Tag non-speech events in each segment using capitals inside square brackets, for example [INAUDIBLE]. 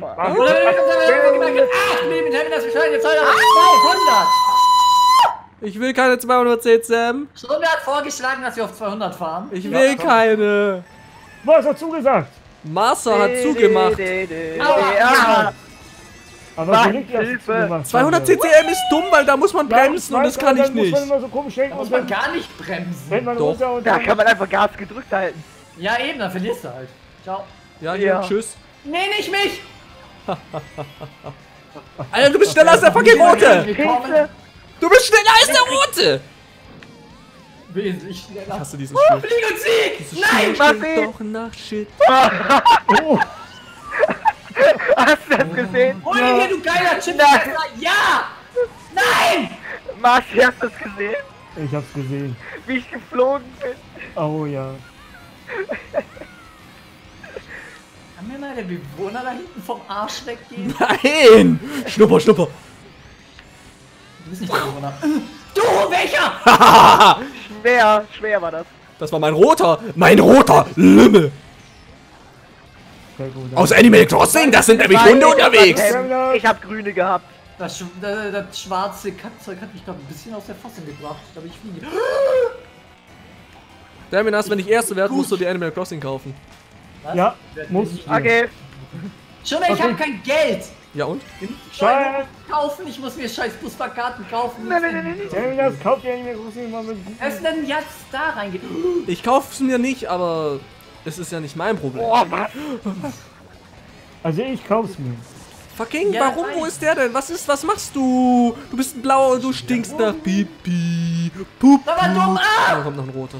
Bescheid, 200! Ich will keine 210, Sam. Stunde hat vorgeschlagen, dass wir auf 200 fahren. Ich will keine. Was hat zugesagt? Martha hat zugemacht. Aua. Aber Mann, Hilfe. zugemacht. 200 CCM ist dumm, weil da muss man bremsen und das kann ich Dann muss nicht. man immer so komisch Da muss man gar nicht bremsen. Doch. Da kann man einfach Gas gedrückt halten. Ja, eben, dann verlierst du halt. Ciao. Ja, hier, Ja. tschüss. Nee, nicht mich! [LAUGHS] Alter, du bist schneller als der fucking Rote. Du bist schneller als der Rote. Wesentlich Ich schneller. hasse diesen Spiel. Flieg und Sieg! Nein! Mach Klingt ihn! doch nach Shit. Oh, [LAUGHS] Hast du das gesehen? Hol ihn hier, du geiler Chip! Nein. Ja! Nein! Marci, hast du das gesehen? ich hab's gesehen. Wie ich geflogen bin? Oh ja. Mir mal der Bewohner da hinten vom Arsch weggehen? Nein! Schnupper, schnupper. Du bist nicht der Bewohner. Du, welcher? [LAUGHS] Schwer, schwer war das. Das war mein roter, mein roter Lümmel. Gut. Aus Animal Crossing, das sind nämlich Hunde unterwegs. Ich hab grüne gehabt. Das, Sch das, das schwarze Kackzeug hat mich gerade ein bisschen aus der Fassung gebracht. Ich glaube, ich fliege. Terminas, wenn ich Erste werde, musst du die Animal Crossing kaufen. Ja, muss ich. Okay. Schon mal, ich Okay. habe kein Geld. Ja und? Scheiße. Kaufen, ich muss mir scheiß Busfahrkarten kaufen. Nein, nein, nein, nein. Ja, das kauft ja nicht mehr groß mal mit. Was ist denn jetzt da reingeht? [GASPS] Ich kauf's mir nicht, aber es ist ja nicht mein Problem. Boah, was? Also ich kauf's mir. Fucking, Ja, warum? Wo ist der denn? Was ist, was machst du? Du bist ein blauer und du stinkst nach Pipi. Pup. Da war dumm, ah! Da kommt noch ein roter.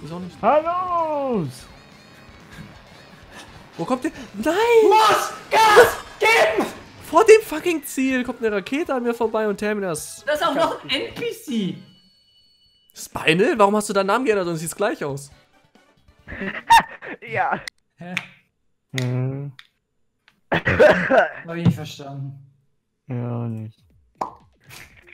Wieso nicht? Hallo! Wo kommt der? Nein! Muss Gas geben! Vor dem fucking Ziel kommt eine Rakete an mir vorbei und Terminas. Das ist auch noch ein NPC. Spinal? Warum hast du deinen Namen geändert und siehst gleich aus? [LAUGHS] Ja. Hm, Hab ich nicht verstanden. ja, nicht.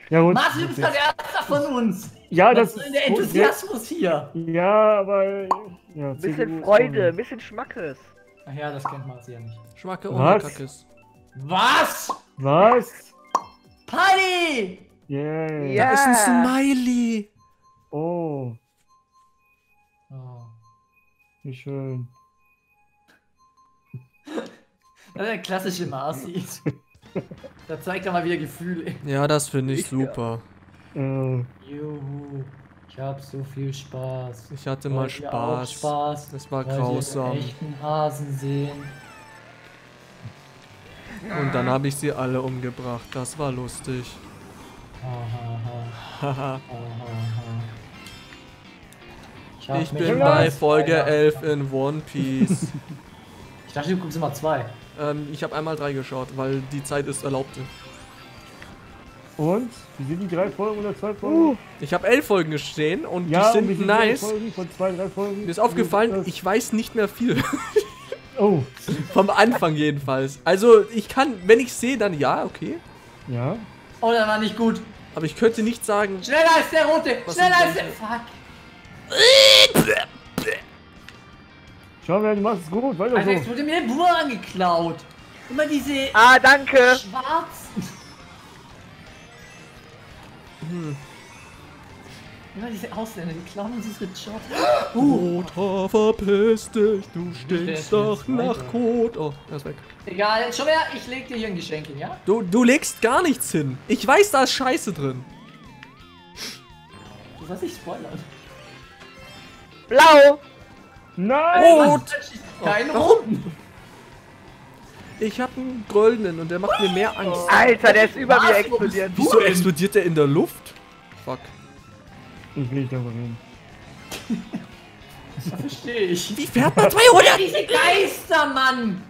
Ja, gut. Martin, du bist der Erste von uns. Ja, das ist der Enthusiasmus hier? Ja, aber. Ja, Bisschen CDU ist Freude, vorne. bisschen Schmackes. Ach ja, das kennt Martin ja nicht. Schmacke Was? und Kackes. Was? Was? Party! Yeah. Ja. Da ist ein Smiley. Oh, Oh. wie schön. [LAUGHS] Das ist der klassische Marci. da zeigt er mal wieder Gefühle. Ja, das finde ich Ich- super. Äh, Juhu, ich hab so viel Spaß. Ich hatte mal Wollt ihr auch Spaß. Spaß. Das war Wollt ihr grausam. den echten Hasen sehen. Und dann habe ich sie alle umgebracht. Das war lustig. Ich mich bin mal bei Folge Spider- 11 in One Piece. [LAUGHS] Ich dachte, du guckst immer zwei. ähm, ich habe einmal drei geschaut, weil die Zeit es erlaubte. Und? Wie sind die drei Folgen oder zwei Folgen? Ich habe elf Folgen stehen und ja, die und sind sind die drei nice. Folgen von zwei, drei Folgen? Mir ist aufgefallen, Das- ich weiß nicht mehr viel. [LAUGHS] Oh, Vom Anfang jedenfalls. Also ich kann, wenn ich sehe, dann ja, okay. ja. Oh, der war nicht gut. Aber ich könnte nicht sagen, Schneller als der Rote! Was Schneller ist als der. Fuck! Schau mal, du machst es gut, weiter Alter, jetzt so. wurde mir der Bumerang geklaut. Immer diese Ah, danke. schwarzen. Hm. Immer diese Ausländer, die klauen uns unsere Jobs. [GASPS] Roter, verpiss dich, du stinkst doch nach. Kot. Oh, er ist weg. Egal, schon wieder, ich leg dir hier ein Geschenk hin, ja? Du, du legst gar nichts hin. Ich weiß, da ist Scheiße drin. Du sollst nicht spoilern. Blau. Nein! Rot! Kein Oh, roten. Ich hab einen goldenen und der macht mir mehr Angst. Alter, der ist über Was? mir explodiert. Wieso explodiert der in der Luft? Fuck. Ich will nicht darüber reden. Das verstehe ich. Wie fährt man 200? Diese Geister, Mann!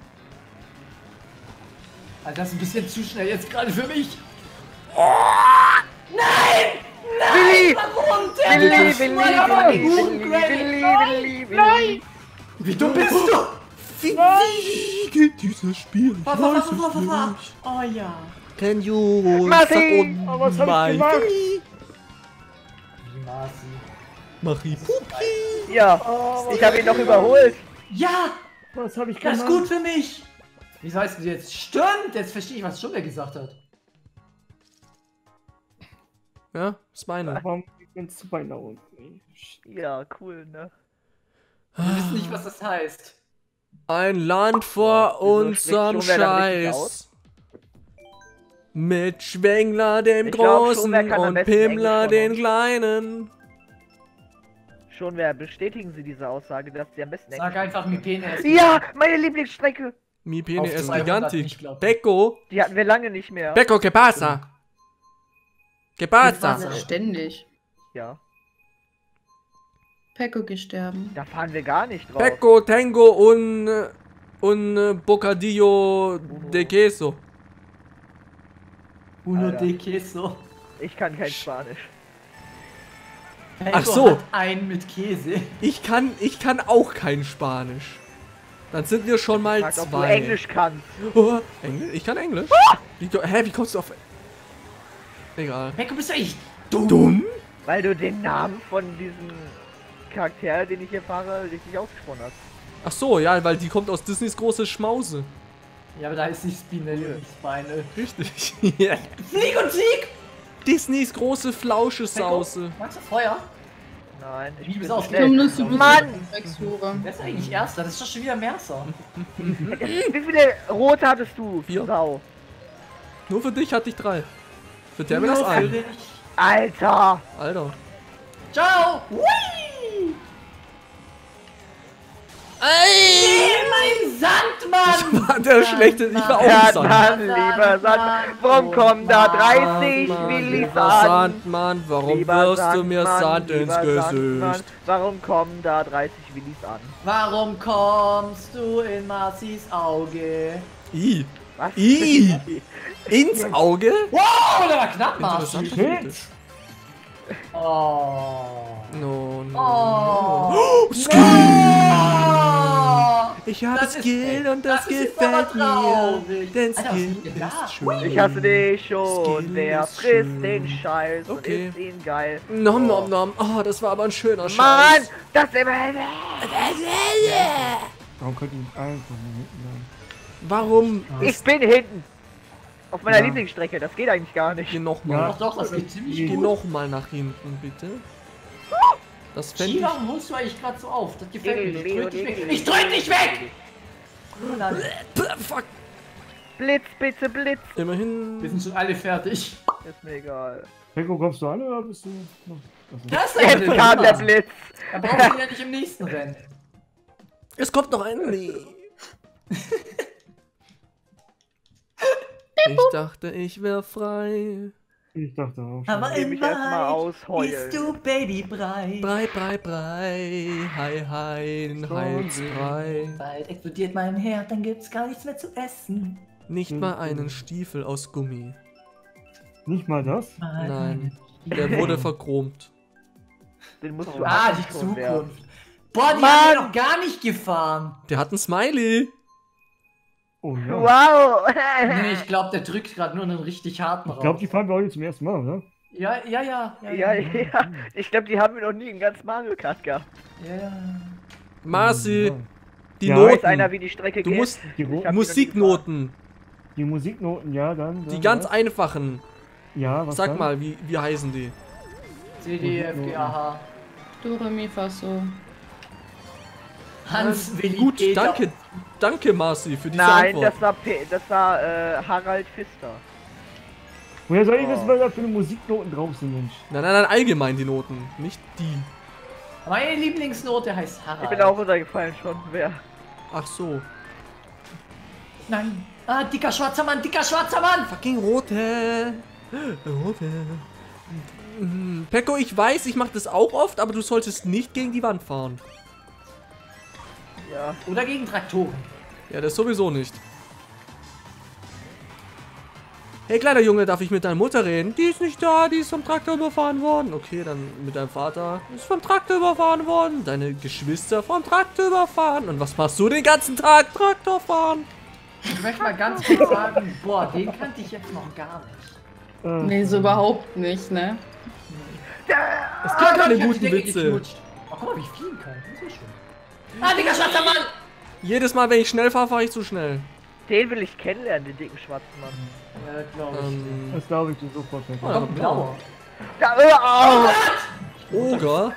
Alter, das ist ein bisschen zu schnell jetzt gerade für mich. Willi. Warum Willi, denn? Willi, Willi, Willi, Willi, Willi, Willi, Willi. Wie dumm bist du? Wie, wie geht dieses Spiel? Ich weiß es nicht. Oh ja. Can you on Aber was hab ich gemacht? Marie Pupi. Ja, ich habe ihn noch überholt. Ja, Was habe ich das gemacht? ist gut für mich. Wieso heißt du jetzt? Stimmt! Jetzt verstehe ich, was Schumme gesagt hat. Ja, Spinal. Warum ganz zu weit nach unten? Ja, cool, ne? Wir wissen nicht, was das heißt. Ein Land vor Wieso unserem Scheiß. Mit Schwengler dem Ich glaub, Großen am und Pimmler Englisch den. Kleinen. Schon wer bestätigen Sie diese Aussage, dass sie am besten Sag einfach Mipene. ist- Ja, meine Lieblingsstrecke. Mi 200 gigantic. Becco. Die hatten wir lange nicht mehr. Becco, que pasa? Que pasa? Ständig. Ja, Pecco gesterben. da fahren wir gar nicht drauf. Becco, Tango und, und äh, Bocadillo de Queso. Uno Alter. de Queso. Ich kann kein Spanisch. Pelko Ach so. Einen mit Käse. Ich kann, ich kann auch kein Spanisch. Dann sind wir schon mal Fragt, ob du zwei. Englisch kannst. Oh, Englisch? Ich kann Englisch. Wie, du- hä, wie kommst du auf... Egal. Pelko, bist du echt dumm? Dumm? Weil du den Namen von diesem Charakter, den ich hier fahre, richtig ausgesprochen hast. Ach so, ja, weil die kommt aus Disneys große Schmause. Ja, aber da ist nicht Spinelli und Spinel. Richtig. [LAUGHS] ja. Flieg und Sieg! Disneys große Flausche-Sause. Magst du Feuer? Nein, ich Wie bist bin du auf- schnell. Mann! Wer ist eigentlich Erster? Das ist doch schon wieder Mercer. [LAUGHS] Wie viele rote hattest du? Vier. Sau. Nur für dich hatte ich drei. Für der mir das Nur für ein. Alter! Alter. Ciao! Hui! Ey, mein Sandmann! War der schlechte, ich war auch Ja, ein Sand. dann, lieber Sand. Warum kommen da 30 Willis lieber an? Sandmann, warum Lieber wirst du mir Sandmann, Sand ins lieber Sandmann, Gesicht? Warum kommen da 30 Willis an? Warum kommst du in Marcis Auge? I. Was? I. [LAUGHS] Ins Auge? Wow, der war knapp, Marci. Oh. No, no. Oh. Oh, [GASPS] Skill! Oh. Ich habe ist Skill und das, das ist gefällt mir. Denn Alter, Skill ist da? ist schön. Ich hasse dich schon, Skill der ist frisst schön. den Scheiß Okay. und isst ihn geil. Nom nom nom. Oh, das war aber ein schöner Mann, Scheiß. das immer. Warum könnte ich einfach nicht mitnehmen? Warum? Ich bin hinten. Auf meiner Ja. Lieblingsstrecke, das geht eigentlich gar nicht. Geh Ja. nochmal. Doch, doch, das geht ziemlich Geh gut. nochmal nach hinten, bitte. Das fände ich... warum holst du eigentlich gerade so auf? Das gefällt mir. Ich drück dich weg. Ich drück dich weg! Fuck. Blitz, bitte, Blitz. Wir Immerhin... sind schon alle fertig. Ist mir egal. Peko, kommst du an oder bist du noch? Das ist Jetzt der kam der Blitz. Da brauchst du ihn ja nicht im nächsten Rennen. Es kommt noch ein... Nee. [LAUGHS] Ich dachte, ich wäre frei. Ich dachte auch. Aber schon. Mich erstmal ausheulen. bist du Babybrei. Brei, brei, brei. Hi, hi, Heinz, brei. Bald explodiert mein Herd, dann gibt's gar nichts mehr zu essen. Nicht mal einen Stiefel aus Gummi. Nicht mal das? Nein. Der wurde [LAUGHS] verchromt. Den musst du Ah, die schon werden. Zukunft. Boah, die Mann! haben wir noch gar nicht gefahren. Der hat ein Smiley. Oh ja. Wow! Nee, ich glaube, der drückt gerade nur einen richtig harten Ich glaube, raus. die fahren wir heute zum ersten Mal, oder? Ja, ja, ja. Ja, ja. Ich glaube, die haben wir noch nie in ganz Mario Kart gehabt. ja, ja. Marci, Ja. die Ja, Weiß einer, Noten. wie die Strecke Du geht? musst Die, Musiknoten. die Musiknoten, ja, dann. Die dann ganz was? einfachen. Ja, was Sag dann? mal, wie, wie heißen die? C, D, F, G, A, H. Do, Re, Mi, Fa, So. Hans, Willi, Gut, Peter. danke. Danke, Marci, für diese Nein, Antwort. das war, P das war äh, Harald Pfister. Woher soll ich Oh. wissen, was da für Musiknoten drauf sind, Mensch? Nein, nein, nein, allgemein die Noten. Nicht die. Meine Lieblingsnote heißt Harald. Ich bin auch runtergefallen schon. Wer? Ach so. Nein. Ah, dicker schwarzer Mann, dicker schwarzer Mann. Fucking rote. Rote. Pecco, ich weiß, ich mache das auch oft, aber du solltest nicht gegen die Wand fahren. Ja. Oder gegen Traktoren. Ja, das sowieso nicht. Hey, kleiner Junge, darf ich mit deiner Mutter reden? Die ist nicht da, die ist vom Traktor überfahren worden. Okay, dann mit deinem Vater. Ist vom Traktor überfahren worden. Deine Geschwister vom Traktor überfahren. Und was machst du den ganzen Tag? Traktor fahren. Ich möchte mal ganz kurz sagen, boah, den kannte ich jetzt noch gar nicht. Äh, Nee, so überhaupt nicht, ne? Es Ah, gibt keine ich hab guten Witze. Oh, guck mal, wie ich fliegen kann. Das ist ja schön. Ah, dicker schwarzer Mann. Jedes Mal, wenn ich schnell fahre, fahre ich zu schnell. Den will ich kennenlernen, den dicken schwarzen Mann. Ja, glaube ich. Ähm, Das glaube ich dir sofort. Oh, ja. Blauer. Da, oh, Oger?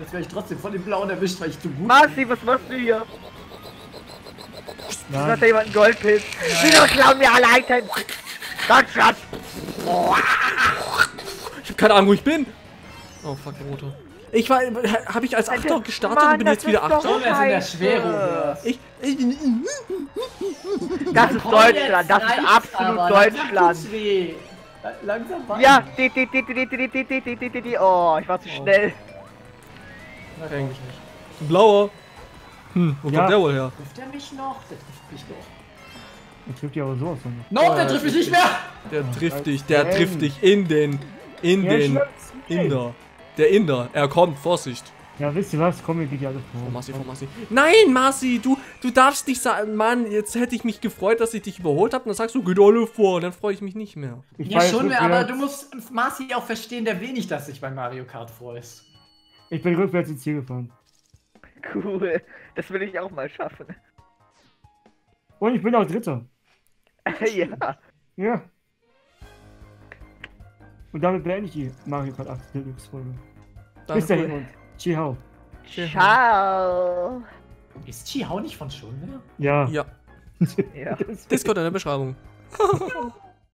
Jetzt werde ich trotzdem von dem Blauen erwischt, weil ich zu gut Marci, was machst du hier? Du Nein. hast da jemanden Goldpilz. Wieso klauen mir alle Items? Gotcha! Ich hab keine Ahnung, wo ich bin. Oh, fuck, roter. Ich war, habe ich als Achter gestartet und bin Mann, jetzt wieder Achter? Schon, in der. Schwere. Ich, ich, Das ist Deutschland, das ist absolut Deutschland. Langsam. Ja, di, di, di, di, di, di, di, di, di, di, di, di. Oh, ich war zu schnell. Na, glaub ich nicht. blauer. Hm, wo kommt der wohl her? Trifft er mich noch? Der trifft mich doch. Ich trifft ja aber sowas von. Noch, der trifft mich nicht mehr! Der trifft dich, der Mann. trifft dich in den, in den. Inder. Der Inder, er kommt, Vorsicht. Ja, wisst ihr was? Komm, wir gehen ja alle Oh, vor. Marci, vor Marci. Nein, Marci, du, du darfst nicht sagen, Mann, jetzt hätte ich mich gefreut, dass ich dich überholt habe und dann sagst du, geht alle vor, und dann freue ich mich nicht mehr. Ich Ja, schon, aber rückwärts. du musst Marci auch verstehen, der will nicht, dass sich bei Mario Kart freust. Ich bin rückwärts ins Ziel gefahren. Cool. Das will ich auch mal schaffen. Und ich bin auch Dritter. [LAUGHS] ja. Ja. Und damit beende ich die Mario Kart 8 Deluxe Folge. Bis dahin und ciao. Ciao. Ist Chihao nicht von schon mehr? Ja. Ja, Ja. [LAUGHS] Das- Discord in der Beschreibung. [LAUGHS]